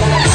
Bye.